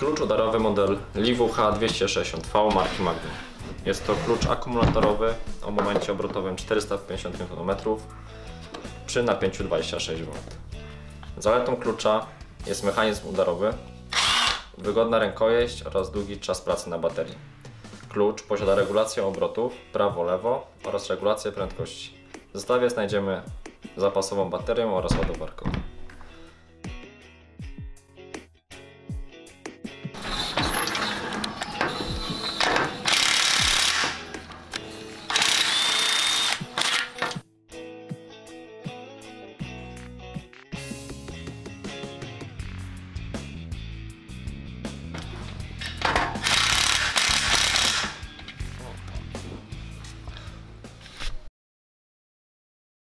Klucz udarowy model Liwu H260V marki Magnum. Jest to klucz akumulatorowy o momencie obrotowym 450 Nm przy napięciu 26 V. Zaletą klucza jest mechanizm udarowy, wygodna rękojeść oraz długi czas pracy na baterii. Klucz posiada regulację obrotów prawo-lewo oraz regulację prędkości. W zestawie znajdziemy zapasową baterię oraz ładowarkę.